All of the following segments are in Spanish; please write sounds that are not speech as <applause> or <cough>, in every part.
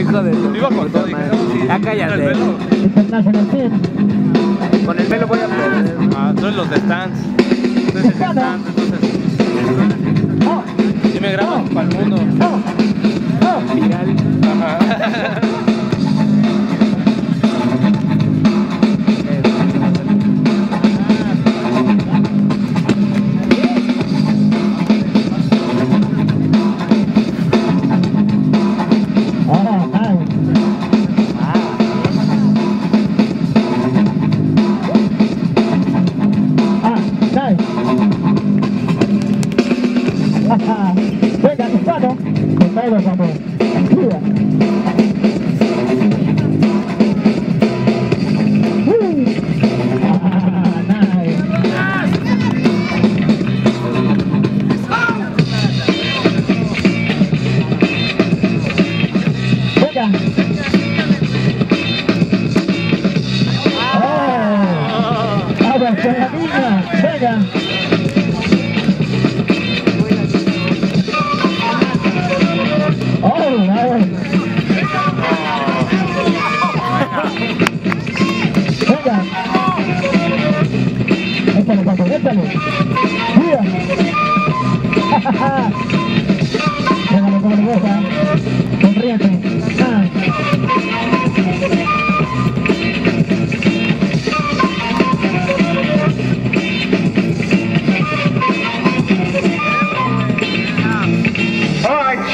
Hijo de tu Iba con todo madre. no, sí, Ya el cállate. Con el pelo voy a perder. Ah, tú eres los de stands. Tú eres el de stands, entonces. Oh, Si me grabas para el mundo. oh, oh. Viral. Ajá. Venga. Oh. Ahora con la niña. Venga. Oh, nice. Venga. Échale, papo, échale. Mira. <laughs>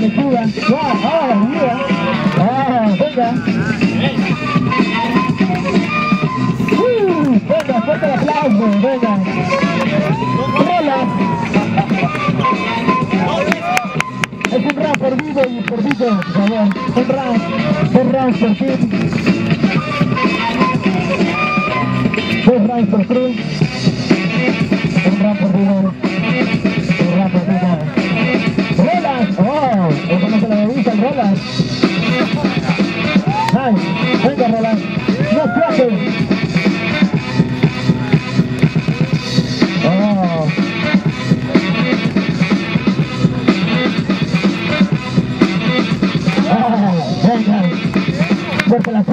lechuga. Wow, ah, yeah. Ah, venga. Uh, venga, fuerte el aplauso, venga. Hola. Es un round por vivo y por vivo, por favor. Un round, un round por fin. Venga, Rolas. No clases. Oh. Ah, venga.